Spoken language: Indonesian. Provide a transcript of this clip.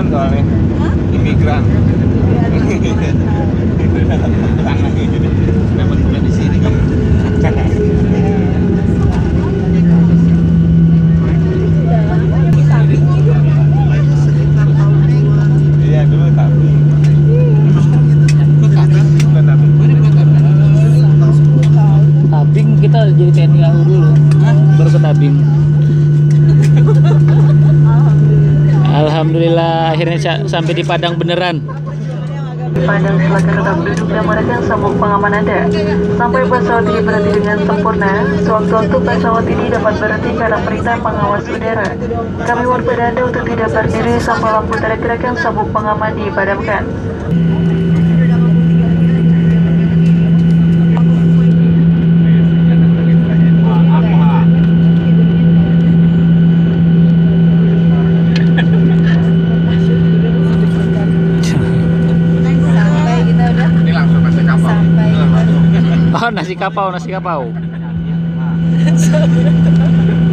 imigran soalnya Hah? imigran Tangan di sini? Sampai di Padang beneran. Padang silakan tetap duduk dan menekan sabuk pengaman Anda. Sampai pesawat ini berhenti dengan sempurna, sewaktu-waktu pesawat ini dapat berhenti karena perintah pengawas udara. Kami waspada Anda untuk tidak berdiri sampai lampu tanda gerakan sabuk pengaman dipadamkan. Oh, nasi kapau, nasi kapau.